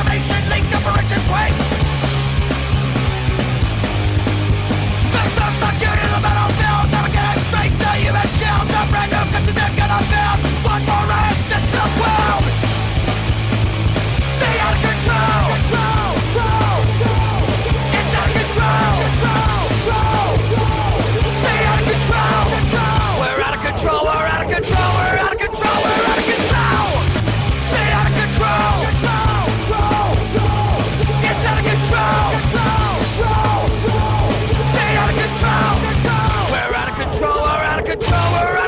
Information operations wait. The straight. The brand new gonna build. One more ass to. Stay out of control. It's out of control. Stay We're out of control. We're out of control. We're out of control. controller